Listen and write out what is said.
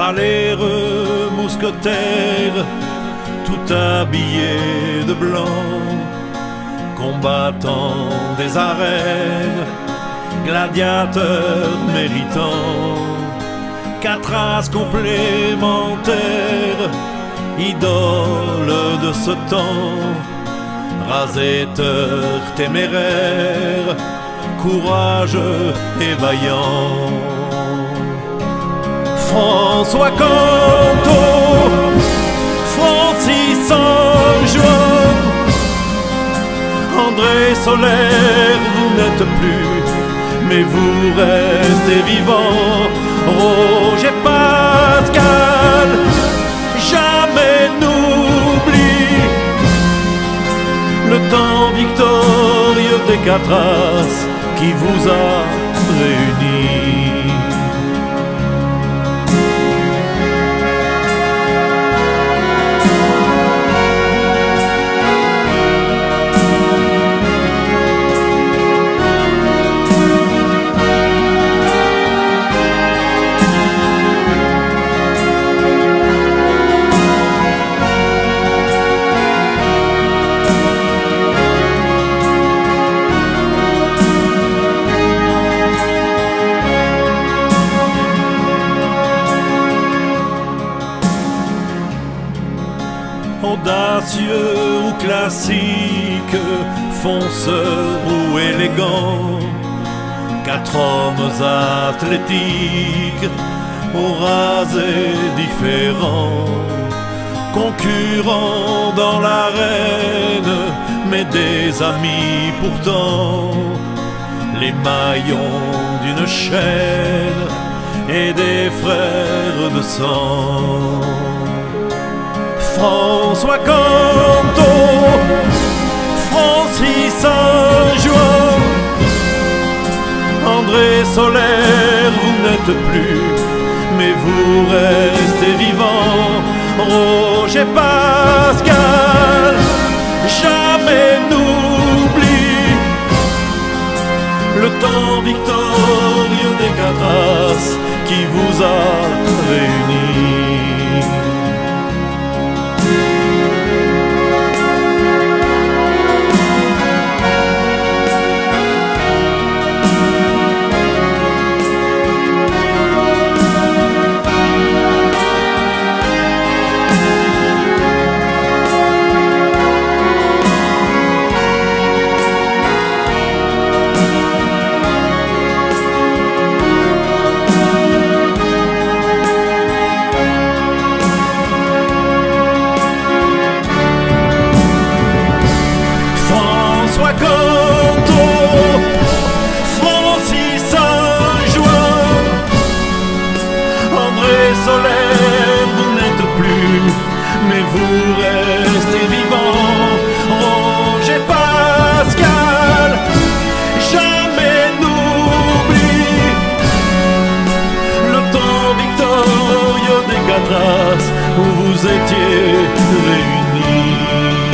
Valéreux mousquetaires, tout habillés de blanc, combattant des arènes, gladiateurs méritants, quatre races complémentaires, idoles de ce temps, raseteurs téméraires, courageux et vaillants. François Canto, Francis Saint-Jean, André Solaire, vous n'êtes plus, mais vous restez vivant. Roger Pascal, jamais n'oublie le temps victorieux des quatre as qui vous a réunis. Audacieux ou classique, fonceur ou élégant, quatre hommes athlétiques, au rasé différents, concurrents dans l'arène, mais des amis pourtant, les maillons d'une chaîne et des frères de sang. François Canto, Francis Saint-Jean, André Solaire, vous n'êtes plus, mais vous restez vivant. Roger Pascal, jamais n'oublie le temps victorieux des quatre qui vous a réunis. où vous étiez réunis.